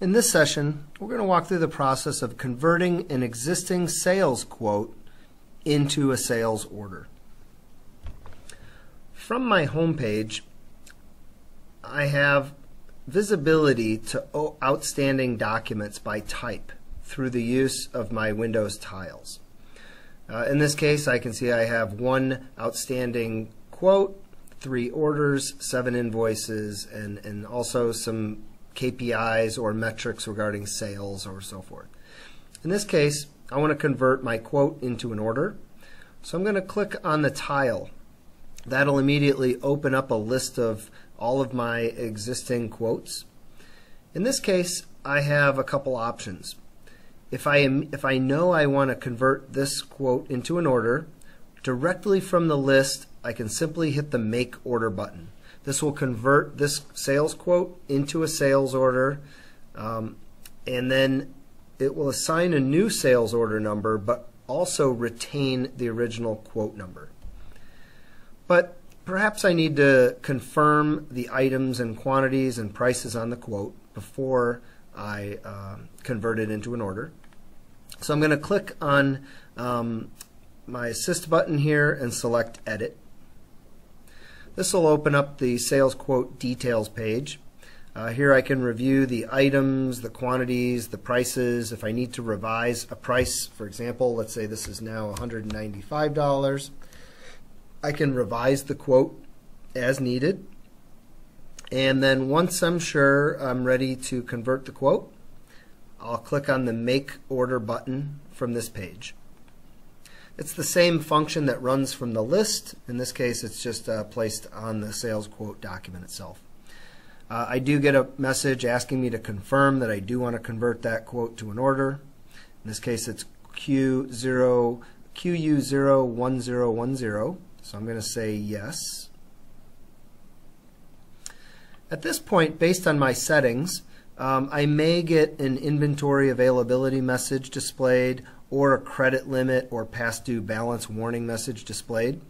In this session, we're going to walk through the process of converting an existing sales quote into a sales order. From my home page, I have visibility to outstanding documents by type through the use of my Windows tiles. Uh, in this case, I can see I have one outstanding quote, three orders, seven invoices, and, and also some KPIs or metrics regarding sales or so forth. In this case, I want to convert my quote into an order. So I'm going to click on the tile. That'll immediately open up a list of all of my existing quotes. In this case, I have a couple options. If I, am, if I know I want to convert this quote into an order, directly from the list, I can simply hit the Make Order button. This will convert this sales quote into a sales order, um, and then it will assign a new sales order number, but also retain the original quote number. But perhaps I need to confirm the items and quantities and prices on the quote before I uh, convert it into an order. So I'm going to click on um, my assist button here and select edit. This will open up the sales quote details page. Uh, here I can review the items, the quantities, the prices. If I need to revise a price, for example, let's say this is now $195, I can revise the quote as needed. And then once I'm sure I'm ready to convert the quote, I'll click on the Make Order button from this page. It's the same function that runs from the list. In this case, it's just uh, placed on the sales quote document itself. Uh, I do get a message asking me to confirm that I do want to convert that quote to an order. In this case, it's Q0, QU01010. So I'm going to say yes. At this point, based on my settings, um, I may get an inventory availability message displayed or a credit limit or past due balance warning message displayed.